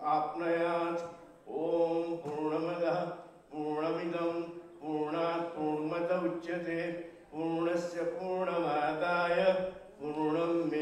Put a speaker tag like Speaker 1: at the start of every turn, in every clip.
Speaker 1: दुःखाप्नुयात् ॐ पूर्णमदः, पूर्णमिदं, पूर्णात् पूर्णमत उच्यते। पूर्णस्य पूर्णमादाय पूर्णमेवावशिष्यते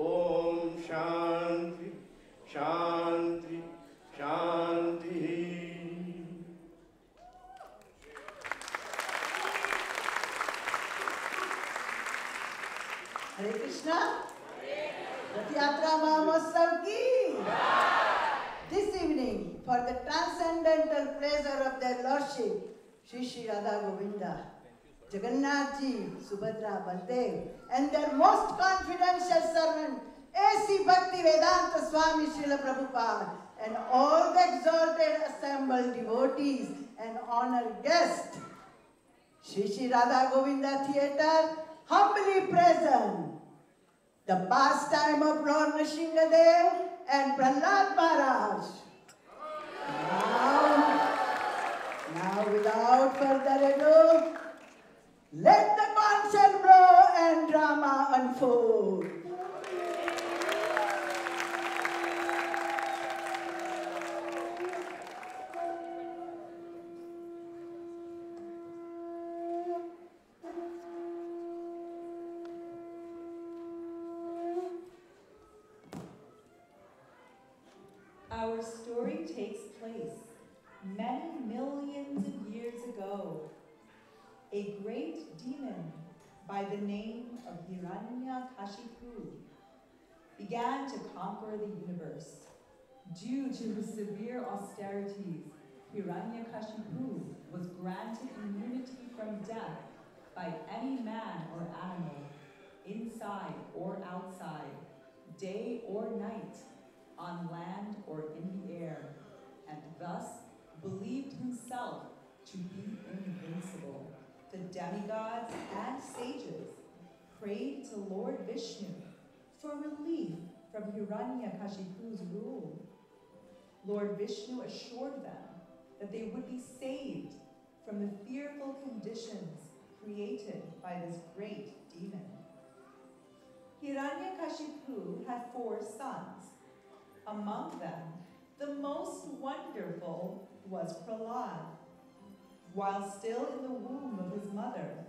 Speaker 1: ॐ शान्ति शान्ति, शान्तिः।
Speaker 2: हरे Krishna. Yatra This evening, for the transcendental pleasure of their Lordship, Shri Shri Radha Govinda, Jagannath Ji, Subhadra Baldev, and their most confidential servant, A.C. Bhaktivedanta Swami Srila Prabhupada, and all the exalted assembled devotees and honored guests, Shri Shri Radha Govinda Theatre, humbly present the pastime of Lord Nrsimhadev and Prahlad Maharaj. Now, now without further ado,
Speaker 3: austerities, Hiranyakashipu was granted immunity from death by any man or animal, inside or outside, day or night, on land or in the air, and thus believed himself to be invincible. The demigods and sages prayed to Lord Vishnu for relief from Hiranyakashipu's rule. Lord Vishnu assured them that they would be saved from the fearful conditions created by this great demon. Hiranyakashipu had four sons. Among them, the most wonderful was Prahlad. While still in the womb of his mother,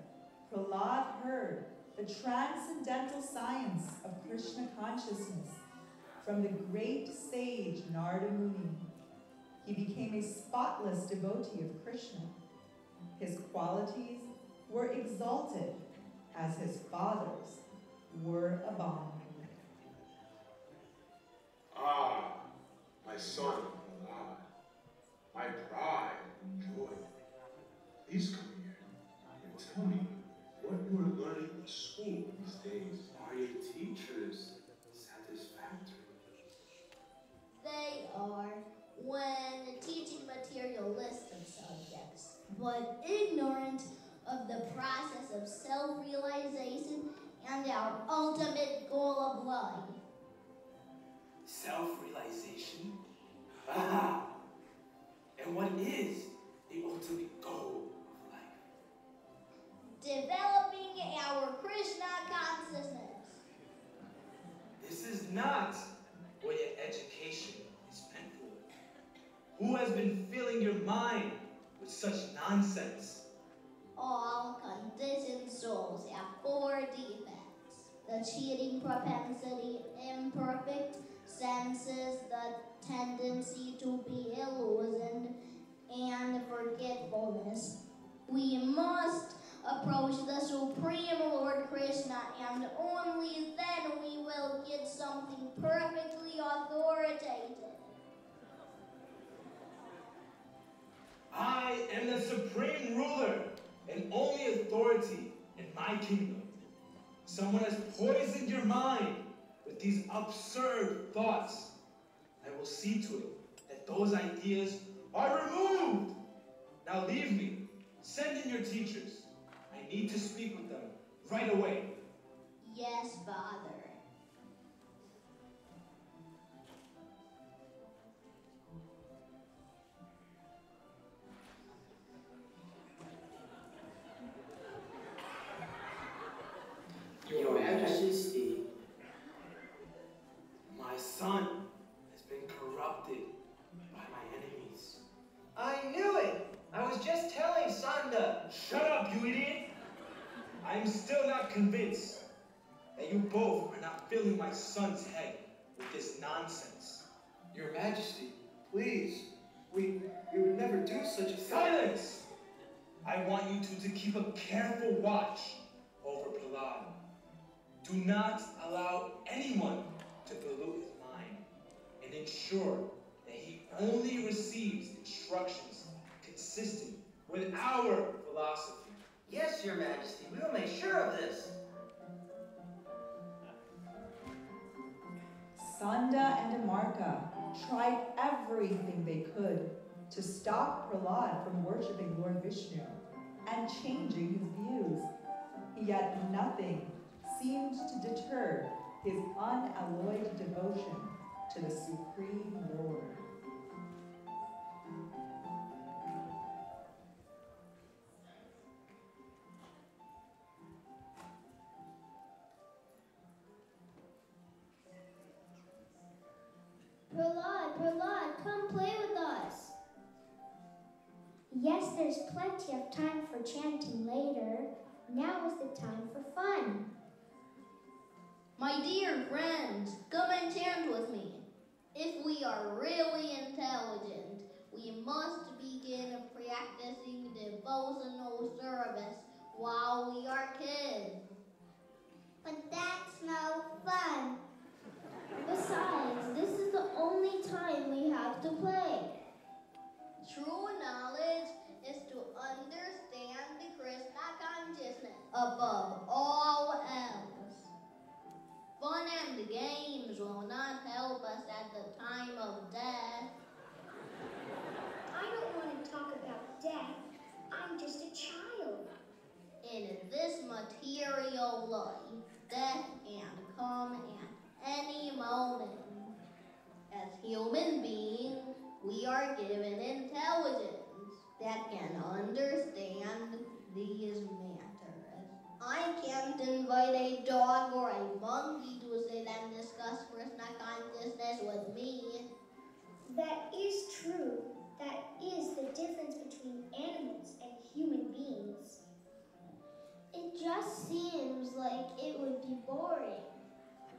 Speaker 3: Prahlad heard the transcendental science of Krishna consciousness from the great sage Narada Muni. He became a spotless devotee of Krishna. His qualities were exalted as his father's were abominable.
Speaker 4: Ah, my son, Prahlad, my pride and joy. Please come here and tell me what you are learning in school
Speaker 5: but ignorant of the process of self-realization and our ultimate goal of life.
Speaker 6: Self-realization? Ah! And what is the ultimate goal of life?
Speaker 5: Developing our Krishna consciousness.
Speaker 6: This is not what your education is meant for. Who has been filling your mind such nonsense?
Speaker 5: All conditioned souls have four defects. The cheating propensity, imperfect senses, the tendency to be illusioned, and forgetfulness. We must approach the Supreme Lord Krishna, and only then we will get something perfectly authoritative.
Speaker 6: I am the supreme ruler and only authority in my kingdom. Someone has poisoned your mind with these absurd thoughts. I will see to it that those ideas are removed. Now leave me. Send in your teachers. I need to speak with them right away.
Speaker 5: Yes, Father.
Speaker 6: Not my son's head with this nonsense.
Speaker 4: Your Majesty, please. We, we would never do such a thing.
Speaker 6: Silence! I want you two to keep a careful watch over Prahlad. Do not allow anyone to pollute his mind and ensure that he only receives instructions consistent with our philosophy.
Speaker 4: Yes, Your Majesty, we will make sure of this.
Speaker 7: Sanda and Amarka tried everything they could to stop Prahlad from worshipping Lord Vishnu and changing his views. Yet nothing seemed to deter his unalloyed devotion to the Supreme Lord.
Speaker 5: Prahlad, Prahlad, come play with us.
Speaker 8: Yes, there's plenty of time for chanting later. Now is the time for fun.
Speaker 5: My dear friends, come and chant with me. If we are really intelligent, we must begin practicing devotional service while we are kids.
Speaker 8: But that's no fun. Besides, this is the only time we have to play.
Speaker 5: True knowledge is to understand the Krishna consciousness above all That
Speaker 8: is true. That is the difference between animals and human beings.
Speaker 5: It just seems like it would be boring.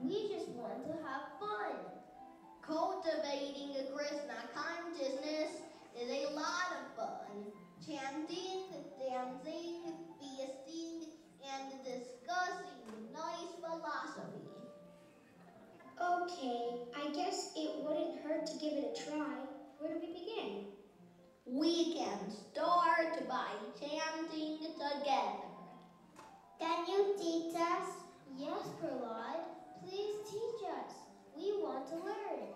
Speaker 5: We just want to have fun. Cultivating a Krishna consciousness is a lot of fun. Chanting, dancing, feasting, and discussing nice philosophy.
Speaker 8: Okay, I guess it wouldn't hurt to give it a try. Where do we begin?
Speaker 5: We can start by chanting together.
Speaker 8: Can you teach us?
Speaker 5: Yes, Prahlad.
Speaker 8: Please teach us. We want to learn.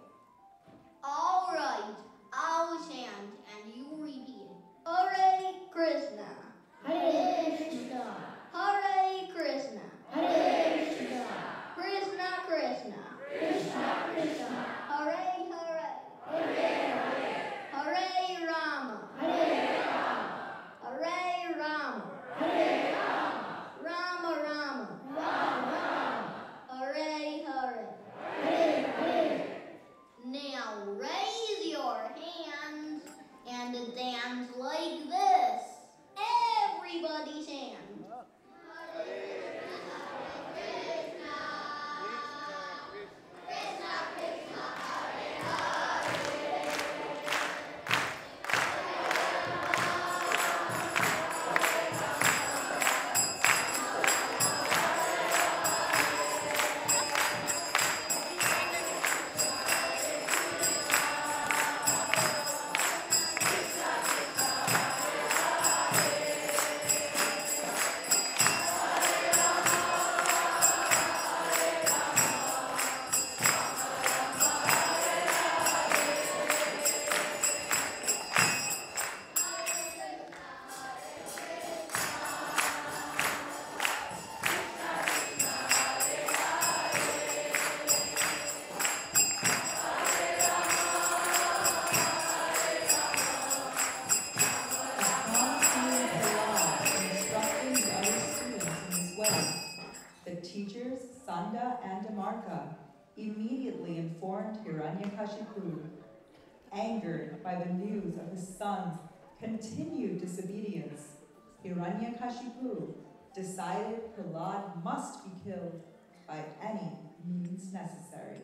Speaker 5: All right, I'll chant and you repeat. Hare Krishna.
Speaker 8: Hare Krishna.
Speaker 5: Ananda and
Speaker 7: Amarka immediately informed Hiranyakashipu, angered by the news of his son's continued disobedience. Hiranyakashipu decided Prahlad must be killed by any means necessary.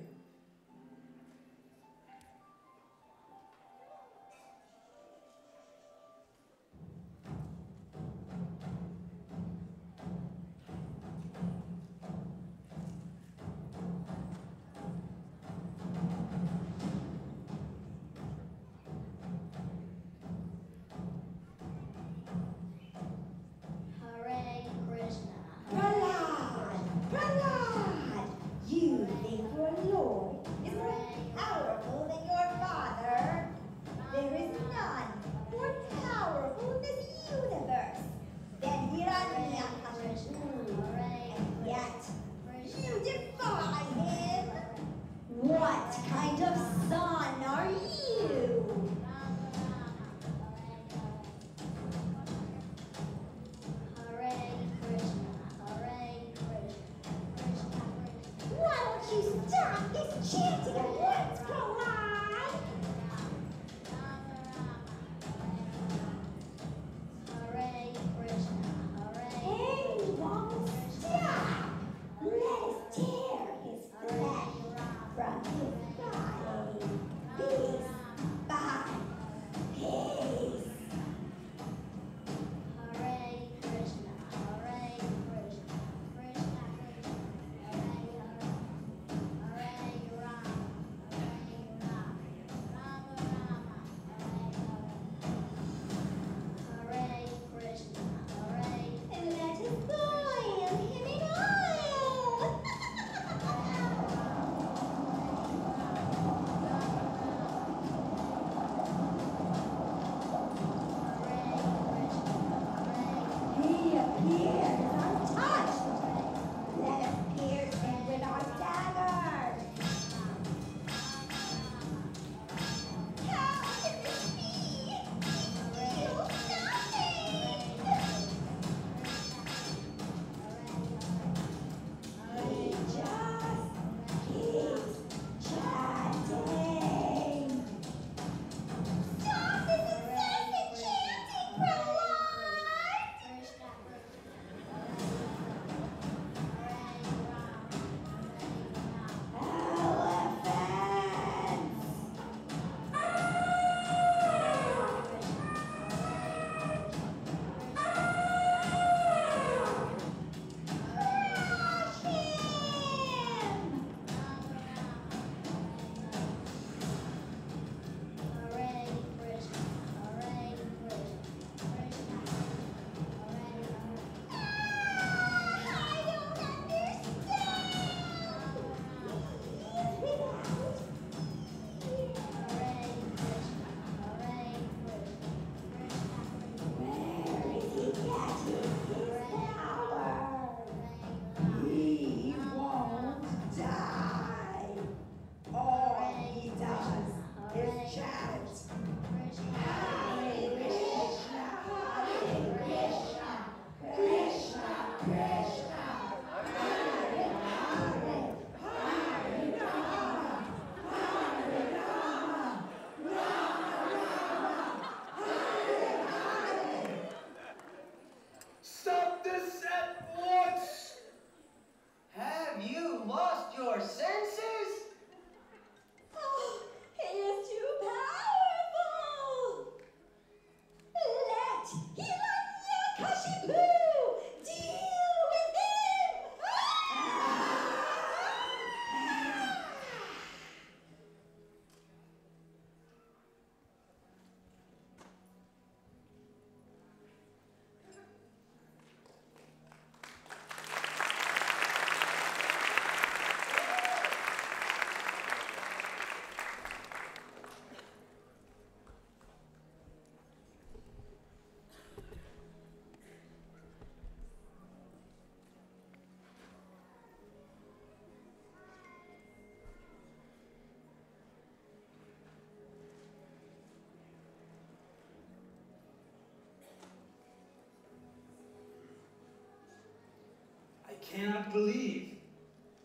Speaker 6: cannot believe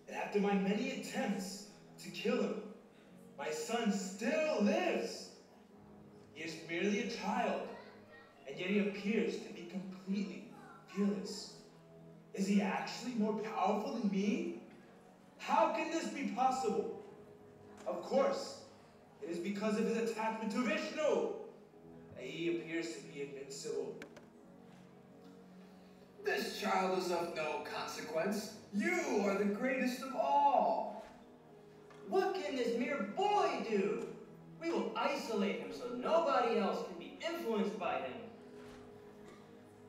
Speaker 6: that after my many attempts to kill him, my son still lives. He is merely a child, and yet he appears to be completely fearless. Is he actually more powerful than me? How can this be possible? Of course, it is because of his attachment to Vishnu that he appears to be invincible.
Speaker 9: This child is of no consequence. You are the greatest of all. What can this mere boy do? We will isolate him so nobody else can be influenced by him.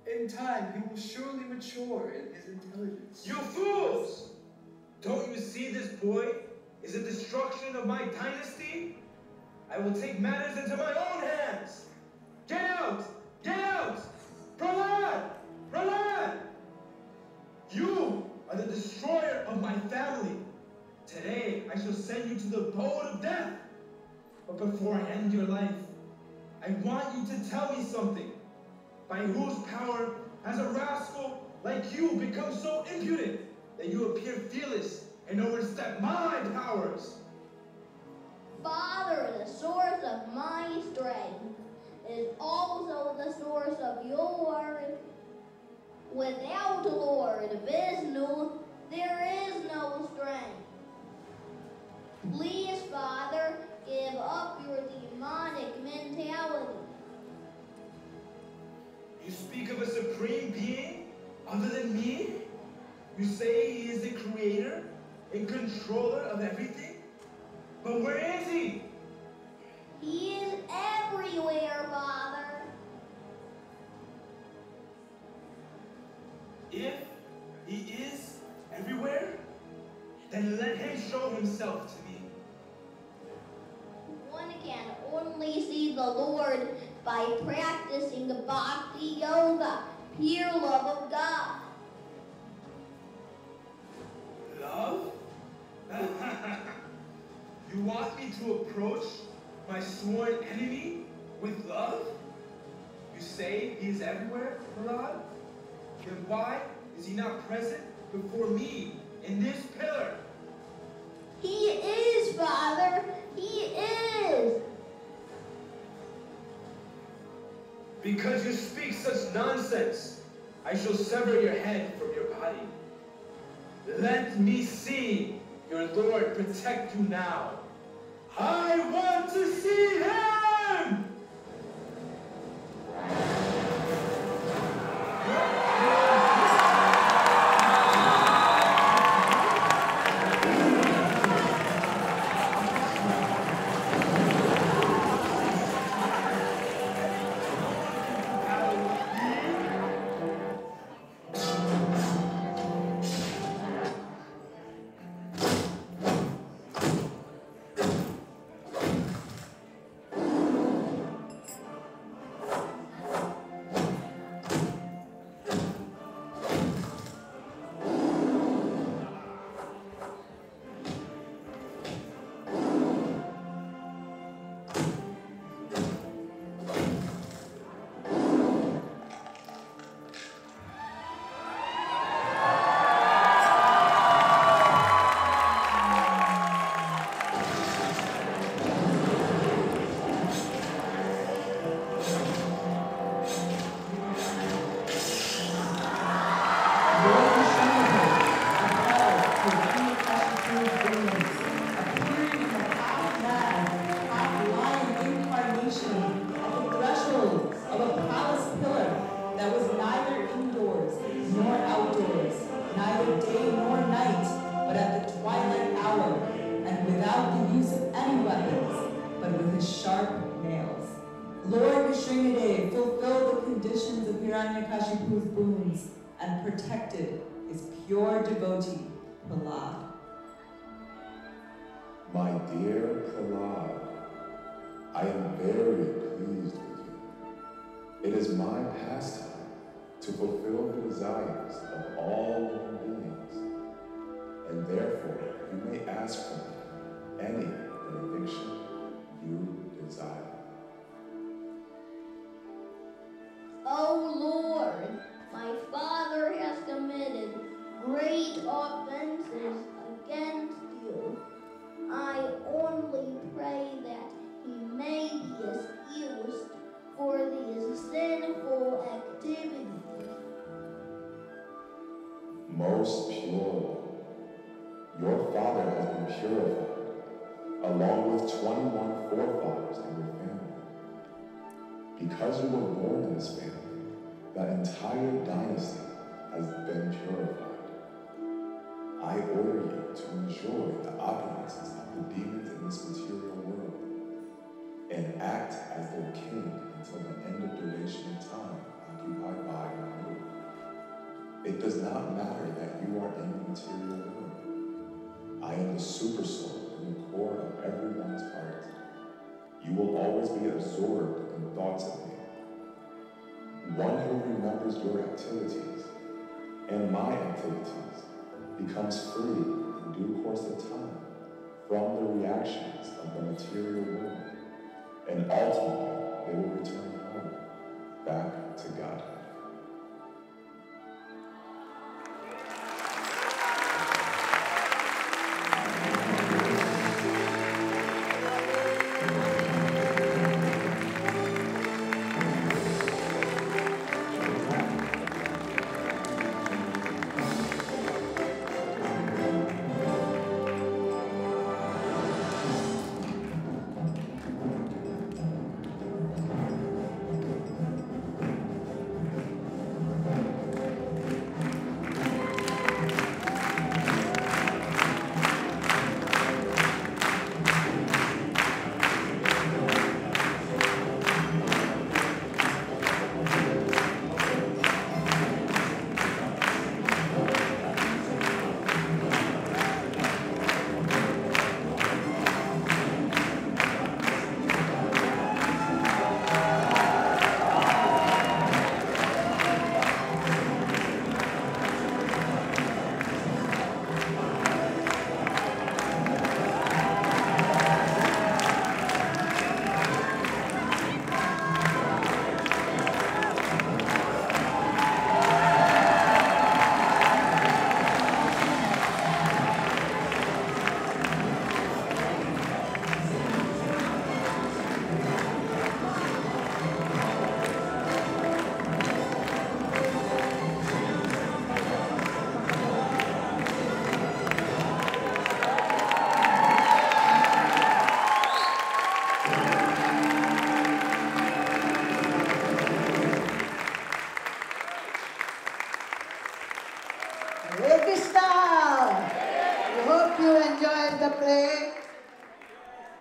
Speaker 4: In time, he will surely mature in his intelligence.
Speaker 6: You fools! Don't you see this boy is a destruction of my dynasty? I will take matters into my own hands. Get out! Get out! Prahlad! Prahlad! You are the destroyer of my family. Today I shall send you to the abode of death. But before I end your life, I want you to tell me something. By whose power has a rascal like you become so impudent that you appear fearless and overstep my powers?
Speaker 5: Father, the source of my strength is also the source of yours. Without the Lord Vishnu, there is no strength. Please, Father, give up your demonic mentality.
Speaker 6: You speak of a supreme being other than me? You say he is the creator and controller of everything? But where is he?
Speaker 5: He is everywhere, Father.
Speaker 6: If he is everywhere, then let him show himself to me.
Speaker 5: One can only see the Lord by practicing bhakti yoga, pure love of God.
Speaker 6: Love? you want me to approach my sworn enemy with love? You say he is everywhere, Prahlad? Then why is he not present before me in this pillar?
Speaker 5: He is, Father. He is.
Speaker 6: Because you speak such nonsense, I shall sever your head from your body. Let me see your Lord protect you now. I want to see him!
Speaker 7: Hiranyakashipu's boons and protected his pure devotee, Prahlad.
Speaker 10: My dear Prahlad, I am very pleased with you. It is my pastime to fulfill the desires of all living beings, and therefore you may ask for me any benediction you desire.
Speaker 5: O Lord, great offenses against you. I only pray that he may be excused for these sinful activities.
Speaker 10: Most pure, your father has been purified, along with 21 forefathers in your family. Because you were born in this family, the entire dynasty has been purified. I order you to enjoy the opulences of the demons in this material world and act as their king until the end of duration of time occupied by Mahmud. It does not matter that you are in the material world. I am the super soul in the core of everyone's heart. You will always be absorbed in thoughts of me. One who remembers your activities and my activities becomes free in due course of time from the reactions of the material world, and ultimately they will return home, back to Godhead.